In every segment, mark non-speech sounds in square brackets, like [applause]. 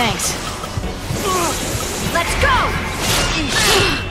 Thanks. Let's go!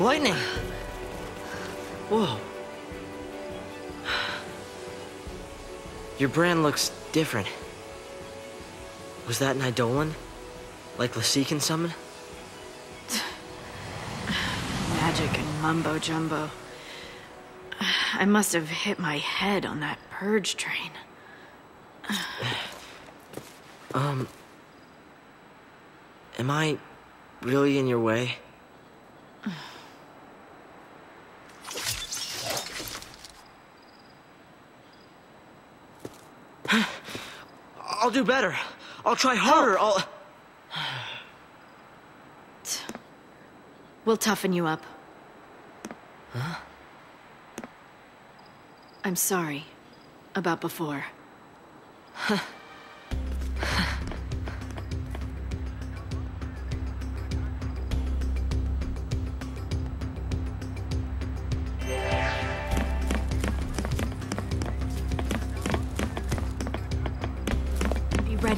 Lightning! Whoa. Your brand looks different. Was that an Eidolon? Like Lassie can summon? [sighs] Magic and mumbo jumbo. [sighs] I must have hit my head on that purge train. [sighs] Um. Am I really in your way? I'll do better. I'll try harder. I'll. [sighs] We'll toughen you up. Huh? I'm sorry about before.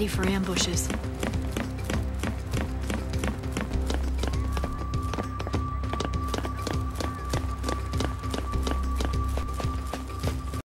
Ready for ambushes.